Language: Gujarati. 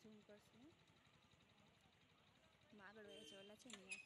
ઝૂમ કરશું. આગળ વેચવાલા છે ઓલા છે ને